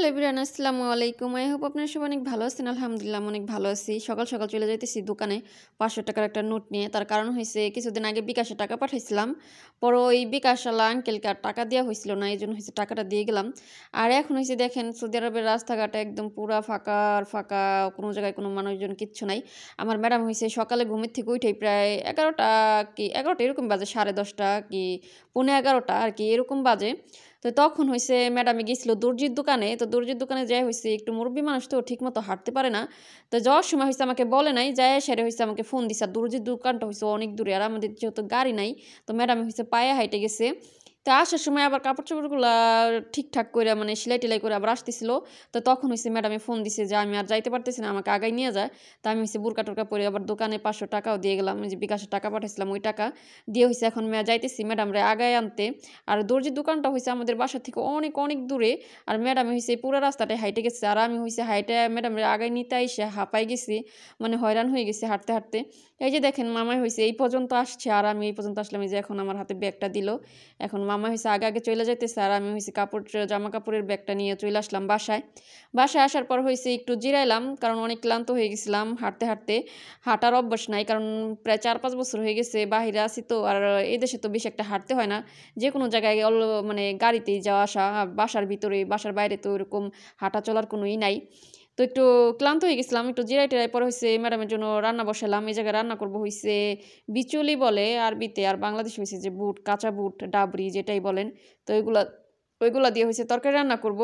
Hello বিরান আসসালামু আলাইকুম। I hope আপনার সব অনেক ভালো আছেন। আলহামদুলিল্লাহ অনেক ভালো আছি। সকাল সকাল চলে যাইতেছি দোকানে পাঁচশো টাকার একটা নোট নিয়ে। তার কারণ হয়েছে কিছুদিন আগে বিকাশে টাকা পাঠাইছিলাম। পরে ওই বিকাশওয়ালা আঙ্কেলকে আর টাকা দেওয়া হয়েছিল না এই জন্য হয়েছে টাকাটা দিয়ে গেলাম। আর এখন হয়েছে দেখেন, সৌদি আরবের রাস্তাঘাট একদম পুরা ফাঁকা আর ফাঁকা, কোনো জায়গায় কোনো মানুষজন কিচ্ছু নাই। আমার ম্যাডাম হয়েছে সকালে ঘুমের থেকে উঠেই প্রায় এগারোটা কি, এগারোটা এরকম বাজে, সাড়ে দশটা কি, পৌনে এগারোটা আর কি, এরকম বাজে। তো তখন হয়েছে ম্যাডামে গেছিল দর্জির দোকানে, তো দর্জির দোকানে যাই হয়েছে একটু মুরব্বী মানুষ তো ঠিকমতো হাঁটতে পারে না। তো যাওয়ার সময় হয়েছে আমাকে বলে নাই যাই সেরে হয়েছে আমাকে ফোন দিছে, আর দর্জির দোকানটা হয়েছে অনেক দূরে, আর আমাদের যেহেতু গাড়ি নাই, তো ম্যাডাম হয়েছে পায়ে হাইটে গেছে। তো আসার সময় আবার কাপড় চোপড়গুলো ঠিকঠাক করে মানে সেলাই টেলাই করে আবার আসতেছিল। তো তখন হয়েছে ম্যাডামে ফোন দিছে যে আমি আর যাইতে পারতেছি না, আমাকে আগাই নিয়ে যায়। তো আমি হয়েছে বুরকা টুরকা পরে আবার দোকানে পাঁচশো টাকাও দিয়ে গেলাম যে বিকাশে টাকা পাঠাইছিলাম ওই টাকা। দিয়ে হয়েছে এখন ম্যা যাইতেছি ম্যাডামরে আগায় আনতে। আর দর্জির দোকানটা হয়েছে আমাদের বাসা থেকে অনেক অনেক দূরে। আর ম্যাডাম হয়েছে পুরো রাস্তাটায় হাইটে গেছে। আর আমি হয়েছে হাইটে ম্যাডামরে আগায় নিতে আইসে হাঁপাই গেছি মানে হয়রান হয়ে গেছে হাঁটতে হাঁটতে। এই যে দেখেন, মামাই হয়েছে এই পর্যন্ত আসছে। আর আমি এই পর্যন্ত আসলাম যে এখন আমার হাতে ব্যাগটা দিল। এখন মামা হয়েছে আগে আগে চলে যাইতেছে আর আমি হয়েছে কাপড় জামা কাপড়ের ব্যাগটা নিয়ে চলে আসলাম বাসায়। বাসায় আসার পর হয়েছে একটু জিরাইলাম, কারণ অনেক ক্লান্ত হয়ে গেছিলাম হাঁটতে হাঁটতে। হাঁটার অভ্যাস নাই, কারণ প্রায় চার পাঁচ বছর হয়ে গেছে বাহিরে আসি তো, আর এই দেশে তো বেশি একটা হাঁটতে হয় না। যে কোনো জায়গায় অল মানে গাড়িতেই যাওয়া আসা বাসার ভিতরে, বাসার বাইরে তো ওরকম হাঁটা চলার কোনো ই নাই। তো একটু ক্লান্ত হয়ে গেছিলাম, একটু জিরাই টেরাই পরে হয়েছে ম্যাডামের জন্য রান্না বসালাম, এই জায়গায় রান্না করব হয়েছে বিচুলি বলে আরবিতে, আর বাংলাদেশে হয়েছে যে বুট, কাঁচা বুট, ডাবরি যেটাই বলেন, তো ওইগুলা ওইগুলা দিয়ে হয়েছে তরকারি রান্না করব।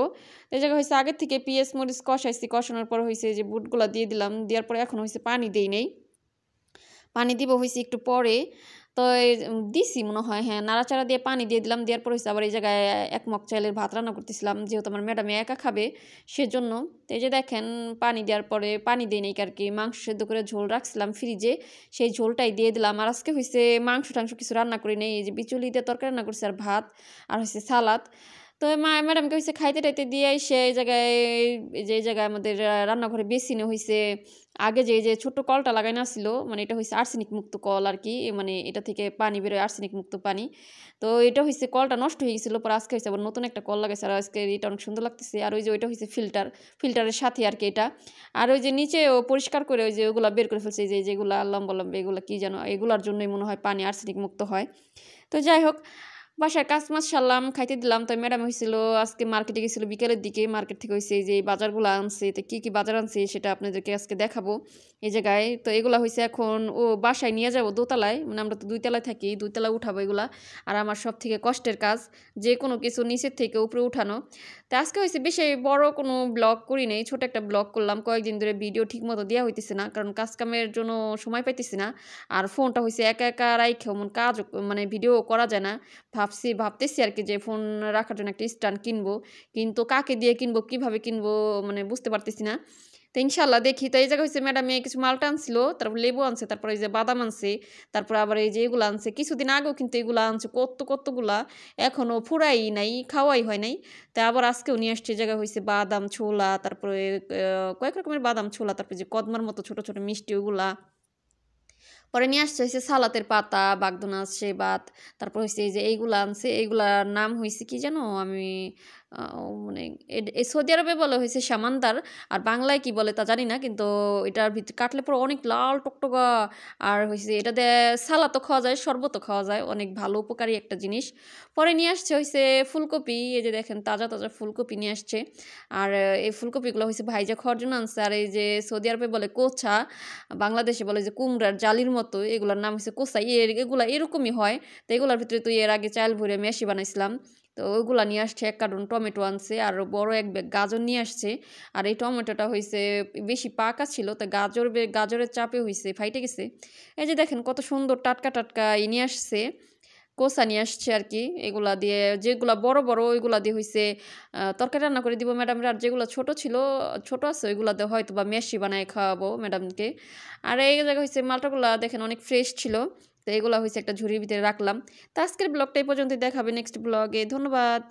এই জায়গায় হয়েছে আগের থেকে পিএস মরিচ কষাইছি, কষানোর পর হয়েছে যে বুটগুলা দিয়ে দিলাম, দেওয়ার পরে এখন হয়েছে পানি দেই নেই। পানি দিব হয়েছে একটু পরে তো দিছি মনে হয় হ্যাঁ নাড়াচাড়া দিয়ে পানি দিয়ে দিলাম, দেওয়ার পর হয়েছে আবার এই জায়গায় এক মগ চাইলের ভাত রান্না করতেছিলাম, যেহেতু আমার ম্যাডামে একা খাবে সেজন্য। তো এই যে দেখেন, পানি দেওয়ার পরে পানি দিই নেই আর কি মাংস সেদ্ধ করে ঝোল রাখছিলাম ফ্রিজে, সেই ঝোলটাই দিয়ে দিলাম। আর আজকে হয়েছে মাংস টাংস কিছু রান্না করি নেই, এই যে বিচুলি দিয়ে তরকারি রান্না করছি আর ভাত, আর হয়েছে সালাদ। তো মা, ম্যাডামকে হয়েছে খাইতে টাইতে দিয়ে সে এই জায়গায় যে জায়গায় আমাদের রান্নাঘরে বেসিনে হয়েছে আগে যে যে, ছোট্ট কলটা লাগানো ছিল মানে এটা হয়েছে আর্সেনিক মুক্ত কল আর কি মানে এটা থেকে পানি বেরোয় আর্সেনিক মুক্ত পানি। তো এটা হয়েছে কলটা নষ্ট হয়ে গেছিল, পরে আজকে হয়েছে আবার নতুন একটা কল লাগাইছে, আর আজকে এটা অনেক সুন্দর লাগতেছে। আর ওই যে, ওইটা হয়েছে ফিল্টার, ফিল্টারের সাথে আর কি এটা। আর ওই যে, নিচে ও পরিষ্কার করে ওই যে, ওগুলো বের করে ফেলছে যে যেগুলো লম্বা লম্বা এগুলো কী যেন, এগুলোর জন্যই মনে হয় পানি আর্সেনিক মুক্ত হয়। তো যাই হোক বাসায় কাজ মাছ সারলাম, খাইতে দিলাম তো ম্যাডাম হয়েছিল আজকে মার্কেটে গেছিল, বিকেলের দিকে মার্কেট থেকে হয়েছে যে বাজারগুলো আনছে, তো কী কী বাজার আনছে সেটা আপনাদেরকে আজকে দেখাবো এই জায়গায়। তো এগুলো হয়েছে এখন, ও বাসায় নিয়ে যাব দোতলায় মানে আমরা তো দুইতলায় থাকি দুইতলায় উঠাবো এগুলা, আর আমার সব থেকে কষ্টের কাজ, যে কোনো কিছু নিচের থেকে উপরে উঠানো। তো আজকে হয়েছে বেশি বড় কোনো ব্লগ করি নেই, ছোট একটা ব্লগ করলাম, কয়েকদিন ধরে ভিডিও ঠিক মতো দেওয়া হইতেছে না, কারণ কাজ কামের জন্য সময় পাইতেছি না, আর ফোনটা হয়েছে একা একা রাইখেও মন কাজ মানে ভিডিও করা যায় না ভাবছি, ভাবতেছি আর কি যে ফোন রাখার জন্য একটা স্ট্যান্ড কিনবো। কিন্তু কাকে দিয়ে কিনবো, কীভাবে কিনবো মানে বুঝতে পারতেছি না। তো ইনশাল্লাহ দেখি। তো এই জায়গায় হচ্ছে ম্যাডাম কিছু মালটা আনছিল, তারপর লেবু আনছে, তারপর এই যে বাদাম আনছে, তারপর আবার এই যে এগুলো আনছে। কিছুদিন আগেও কিন্তু এগুলো আনছে, কত, কতগুলা এখনও ফুরাই নাই, খাওয়াই হয় নাই। তা আবার আজকেও নিয়ে আসছে জায়গায় হয়েছে বাদাম ছোলা, তারপরে কয়েক রকমের বাদাম ছোলা, তারপরে যে কদমার মতো ছোট ছোট মিষ্টি ওগুলা। পরে নিয়ে আসছে হয়েছে সালাতের পাতা, বাগদোনা, সেবাত, তারপর হয়েছে এই যে এইগুলা আনছে, এইগুলার নাম হয়েছে কি জানো আমি মানে সৌদি আরবে বলে হয়েছে সামান্দার। আর বাংলায় কি বলে তা জানি না, কিন্তু এটার ভিতরে কাটলে পরে অনেক লাল টকটকা। আর হয়েছে এটা দিয়ে সালাতও খাওয়া যায় শরবতও খাওয়া যায়, অনেক ভালো উপকারী একটা জিনিস। পরে নিয়ে আসছে হয়েছে ফুলকপি, এই যে দেখেন তাজা তাজা ফুলকপি নিয়ে আসছে। আর এই ফুলকপিগুলো হয়েছে ভাইজা খাওয়ার জন্য আনছে। আর এই যে সৌদি আরবে বলে কোছা বাংলাদেশে বলে যে কুমড়ার জালির মতো, এগুলোর নাম হচ্ছে কোসা এগুলো এরকমই হয়। তো এগুলোর ভিতরে তো এর আগে চাল ভরে মেশি বানাইছিলাম। তো ওইগুলো নিয়ে আসছে, এক কার্টুন টমেটো আনছে, আর বড় এক ব্যাগ গাজর নিয়ে আসছে। আর এই টমেটোটা হয়েছে বেশি পাকা ছিল, তো গাজর গাজরের চাপে হয়েছে ফাইটে গেছে। এই যে দেখেন কত সুন্দর টাটকা টাটকা ই নিয়ে আসছে, কোসা নিয়ে আসছে আর কি, এগুলা দিয়ে, যেগুলা বড় বড় ওইগুলা দিয়ে হয়েছে তরকারি রান্না করে দিব ম্যাডামের আর যেগুলো ছোট ছিল, ছোট আছে ওইগুলাতে হয়তো বা মেশি বানায় খাওয়াবো ম্যাডামকে। আর এই জায়গায় হয়েছে মালটাগুলা দেখেন অনেক ফ্রেশ ছিল। তো এগুলো হয়েছে একটা ঝুড়ির ভিতরে রাখলাম। তো আজকের ব্লগটা এই পর্যন্ত দেখাবে নেক্সট ব্লগে ধন্যবাদ।